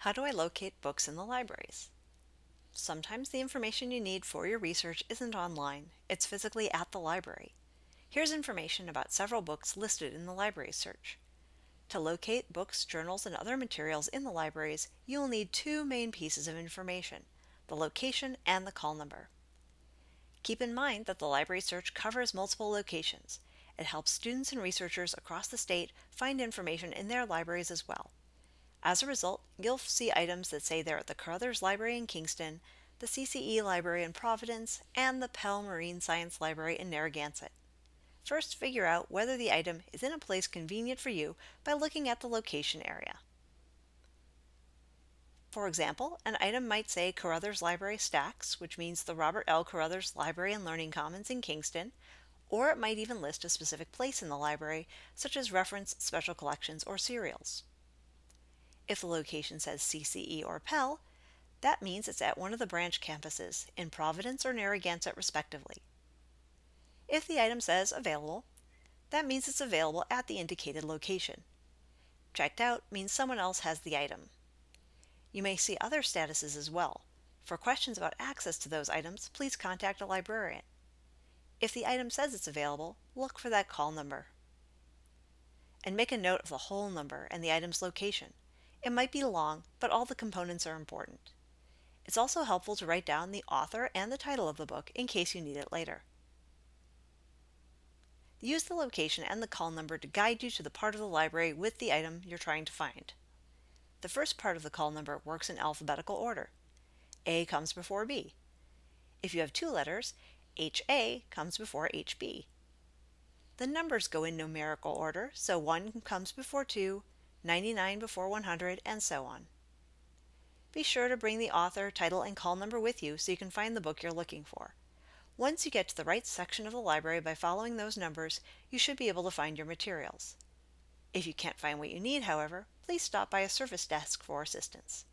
How do I locate books in the libraries? Sometimes the information you need for your research isn't online, it's physically at the library. Here's information about several books listed in the library search. To locate books, journals, and other materials in the libraries, you will need two main pieces of information, the location and the call number. Keep in mind that the library search covers multiple locations. It helps students and researchers across the state find information in their libraries as well. As a result, you'll see items that say they're at the Carothers Library in Kingston, the CCE Library in Providence, and the Pell Marine Science Library in Narragansett. First, figure out whether the item is in a place convenient for you by looking at the location area. For example, an item might say Carothers Library Stacks, which means the Robert L. Carothers Library and Learning Commons in Kingston, or it might even list a specific place in the library, such as reference special collections or serials. If the location says CCE or Pell, that means it's at one of the branch campuses in Providence or Narragansett respectively. If the item says available, that means it's available at the indicated location. Checked out means someone else has the item. You may see other statuses as well. For questions about access to those items, please contact a librarian. If the item says it's available, look for that call number. And make a note of the whole number and the item's location. It might be long, but all the components are important. It's also helpful to write down the author and the title of the book in case you need it later. Use the location and the call number to guide you to the part of the library with the item you're trying to find. The first part of the call number works in alphabetical order. A comes before B. If you have two letters, HA comes before HB. The numbers go in numerical order, so 1 comes before 2, 99 before 100, and so on. Be sure to bring the author, title, and call number with you so you can find the book you're looking for. Once you get to the right section of the library by following those numbers, you should be able to find your materials. If you can't find what you need, however, please stop by a service desk for assistance.